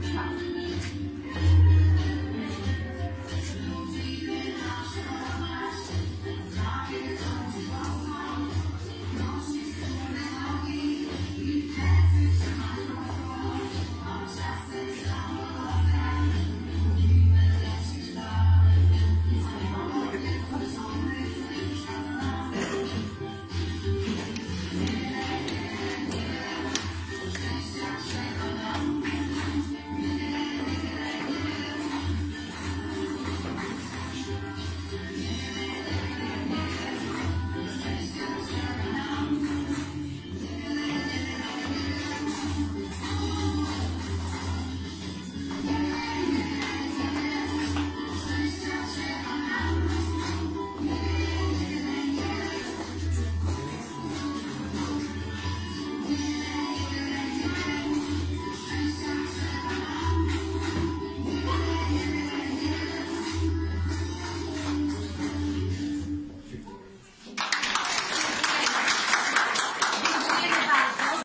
Bye.